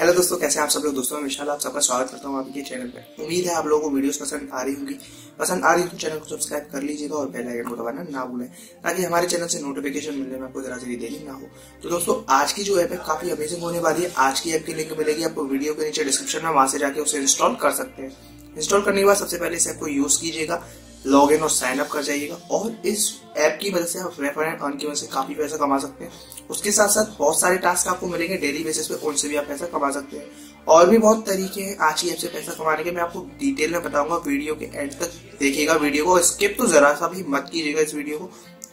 Hello दोस्तों, कैसे आप सब लोग? दोस्तों, मैं विशाल, आप सबका स्वागत करता हूँ आपके चैनल पे। उम्मीद है आप लोगों को वीडियोस पसंद आ रही होंगी। पसंद आ रही तो चैनल को सब्सक्राइब कर लीजिएगा और बेल आइकन को दबाना ना भूलें, ताकि हमारे चैनल से नोटिफिकेशन मिलने में आपको जरा सी देरी ना हो। तो दोस्तों, आज की जो ऐप है, काफ़ी अमेजिंग होने वाली है। आज की ऐप की लिंक मिलेगी आपको वीडियो के नीचे डिस्क्रिप्शन में, वहाँ से जाके उसे इंस्टॉल कर सकते हैं। इंस्टॉल करने के बाद सबसे पहले इस ऐप को यूज़ कीजिएगा। लॉग इन और साइन अप कर जाइएगा। और इस ऐप की वजह से आप रेफर एंड अर्न की वजह से काफ़ी पैसा कमा सकते हैं। उसके साथ साथ बहुत सारे टास्क आपको मिलेंगे डेली बेसिस पे, उनसे भी आप पैसा कमा सकते हैं। और भी बहुत तरीके हैं आज की ऐप से पैसा कमाने के। मैं आपको डिटेल में बताऊँगा वीडियो के एंड तक। देखिएगा वीडियो को स्किप तो जरा सा भी मत कीजिएगा इस वीडियो को।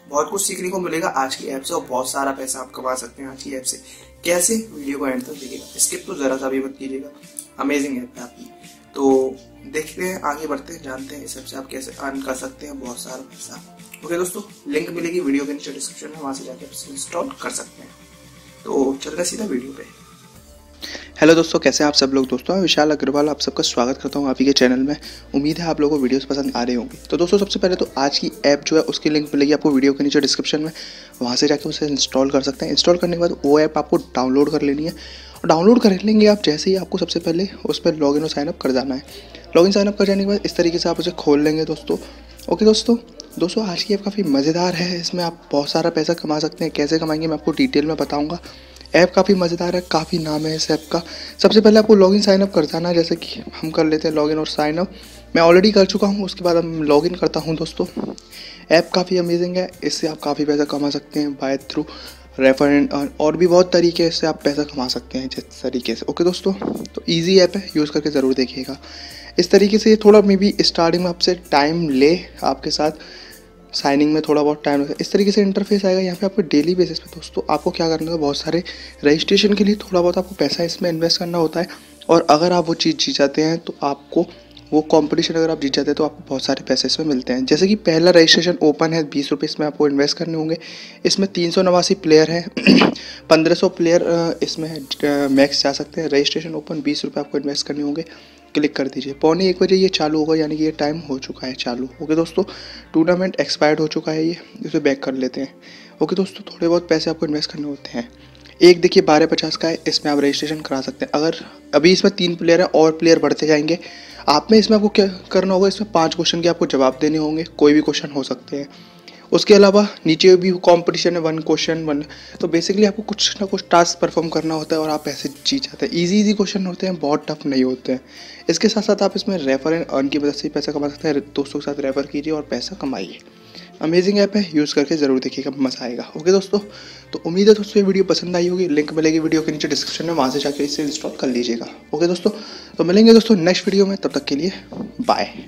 बहुत कुछ सीखने को मिलेगा आज की ऐप से और बहुत सारा पैसा आप कमा सकते हैं आज की ऐप से। कैसे? वीडियो को एंड तक देखिएगा। स्किप तो जरा सा भी मत कीजिएगा। अमेजिंग ऐप है आपकी। तो देखते हैं, आगे बढ़ते हैं, जानते हैं इस ऐप से आप कैसे अर्न कर सकते हैं बहुत सारा पैसा। ओके दोस्तों लिंक मिलेगी वीडियो के नीचे डिस्क्रिप्शन में, वहाँ से जाकर इंस्टॉल कर सकते हैं। तो चलते सीधा वीडियो पे। हेलो दोस्तों, कैसे हैं आप सब लोग? दोस्तों, मैं विशाल अग्रवाल आप सबका स्वागत करता हूँ आप ही के चैनल में। उम्मीद है आप लोगों को वीडियोस पसंद आ रहे होंगी। तो दोस्तों, सबसे पहले तो आज की ऐप जो है, उसकी लिंक मिलेगी आपको वीडियो के नीचे डिस्क्रिप्शन में। वहाँ से जाकर उसे इंस्टॉल कर सकते हैं। इंस्टॉल करने के बाद वो ऐप आपको डाउनलोड कर लेनी है। डाउनलोड कर लेंगे आप जैसे ही आपको सबसे पहले उस पर लॉग इन और साइनअप कर जाना है। लॉग इन साइनअप कर जाने के बाद इस तरीके से आप उसे खोल लेंगे दोस्तों। ओके दोस्तों दोस्तों आज की ऐप काफ़ी मज़ेदार है। इसमें आप बहुत सारा पैसा कमा सकते हैं। कैसे कमाएँगे मैं आपको डिटेल में बताऊँगा। ऐप काफ़ी मज़ेदार है, काफ़ी नाम है इस ऐप का। सबसे पहले आपको लॉगिन साइन अप कर जाना है, जैसे कि हम कर लेते हैं लॉगिन और साइन अप मैं ऑलरेडी कर चुका हूँ, उसके बाद हम लॉगिन करता हूँ दोस्तों। ऐप काफ़ी अमेजिंग है, इससे आप काफ़ी पैसा कमा सकते हैं बाय थ्रू रेफर एंड और भी बहुत तरीके से आप पैसा कमा सकते हैं जिस तरीके से। ओके दोस्तों तो ईजी ऐप है यूज़ करके ज़रूर देखिएगा। इस तरीके से ये थोड़ा मे बी स्टार्टिंग में आपसे टाइम ले आपके साथ। साइनिंग में थोड़ा बहुत टाइम इस तरीके से इंटरफेस आएगा यहाँ पे आपको डेली बेसिस पे। दोस्तों, आपको क्या करना है बहुत सारे रजिस्ट्रेशन के लिए थोड़ा बहुत आपको पैसा इसमें इन्वेस्ट करना होता है। और अगर आप वो चीज़ जीत जाते हैं तो आपको वो कंपटीशन अगर आप जीत जाते हैं तो आपको बहुत सारे पैसे इसमें मिलते हैं। जैसे कि पहला रजिस्ट्रेशन ओपन है, बीस रुपये इसमें आपको इन्वेस्ट करने होंगे। इसमें तीन सौ नवासी प्लेयर हैं। पंद्रह सौ प्लेयर इसमें मैक्स जा सकते हैं। रजिस्ट्रेशन ओपन बीस रुपये आपको इन्वेस्ट करने होंगे। क्लिक कर दीजिए। पौने एक बजे ये चालू होगा, यानी कि ये टाइम हो चुका है चालू। ओके दोस्तों टूर्नामेंट एक्सपायर्ड हो चुका है ये। इसे बैक कर लेते हैं। ओके दोस्तों, थोड़े बहुत पैसे आपको इन्वेस्ट करने होते हैं। एक देखिए बारह पचास का है, इसमें आप रजिस्ट्रेशन करा सकते हैं। अगर अभी इसमें तीन प्लेयर हैं और प्लेयर बढ़ते जाएँगे, आप में इसमें आपको क्या करना होगा, इसमें पाँच क्वेश्चन के आपको जवाब देने होंगे, कोई भी क्वेश्चन हो सकते हैं। उसके अलावा नीचे भी कंपटीशन है वन क्वेश्चन वन तो बेसिकली आपको कुछ ना कुछ टास्क परफॉर्म करना होता है और आप ऐसे जीत जाते हैं। इजी इजी क्वेश्चन होते हैं, बहुत टफ नहीं होते हैं। इसके साथ साथ आप इसमें रेफर एंड अर्न की मदद से पैसा कमा सकते हैं। दोस्तों के साथ रेफर कीजिए और पैसा कमाइए। अमेजिंग ऐप है यूज़ करके ज़रूर देखिएगा, मज़ा आएगा। ओके दोस्तों तो उम्मीद है दोस्तों ये वीडियो पसंद आई होगी। लिंक मिलेगी वीडियो के नीचे डिस्क्रिप्शन में, वहाँ से जाकर इसे इंस्टॉल कर लीजिएगा। ओके दोस्तों तो मिलेंगे दोस्तों नेक्स्ट वीडियो में, तब तक के लिए बाय